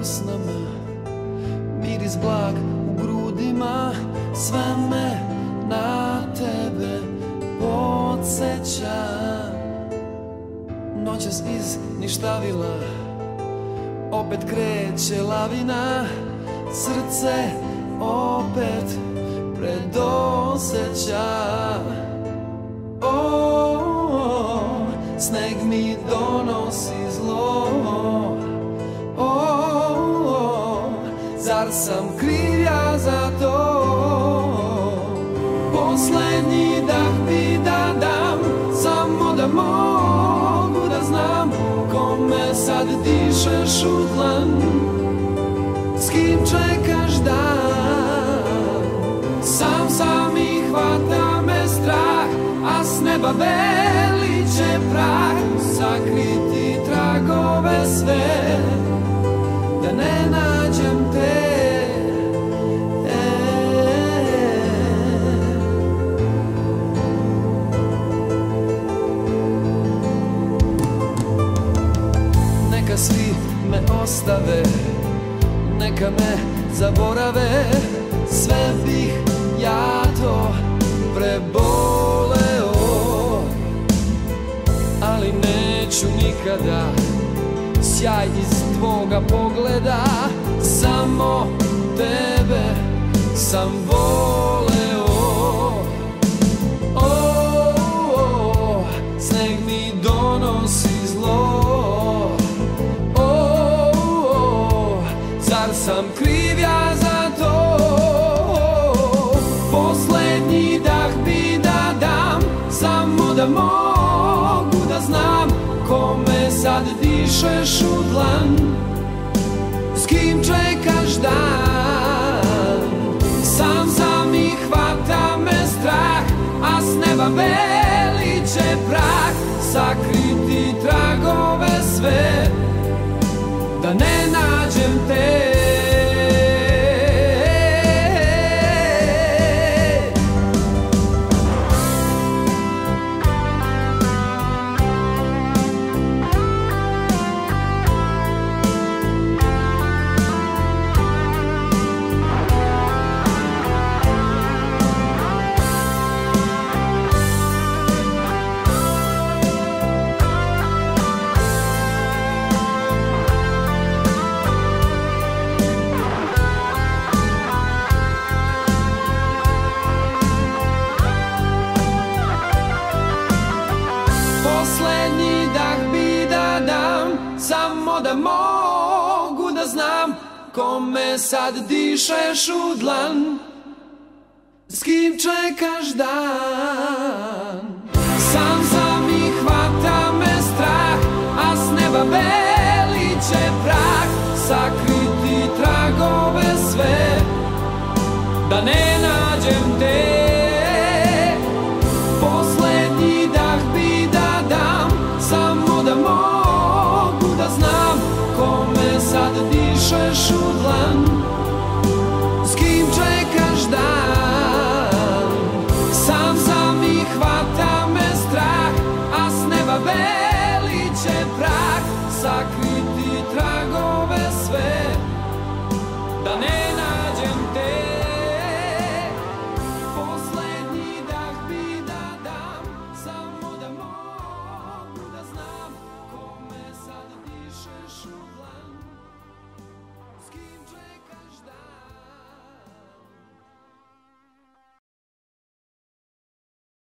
usnama. Miris blag u grudima Sve me na tebe podsjeća. Noćas iz ništavila Opet kreće lavina Srce opet predoseća O, sneg mi donosi sam kriv ja za to. Posljednji dah bi da dam Samo da mogu da znam Kome sad dišeš u tlan S kim čekaš dan? Sam sam i hvata me strah A s neba veliće prah. Sakriti tragove sve Da ne nađem ostave Neka me zaborave. Sve bih ja to preboleo Ali neću nikada. Sjaj iz tvoga pogleda Samo tebe sam voleo da mogu da znam Kome sad dišeš u dlan. S kim čekaš dan? Sam sam i hvata me strah A s neba veliće prah. Sakriti tragove sve Samo da mogu da znam Kome sad dišeš u dlan. S kim čekaš dan? Sam sam i hvata me strah A s neba veliće prah. Sakriti tragove sve Da ne nađem te sad dišeš u dlan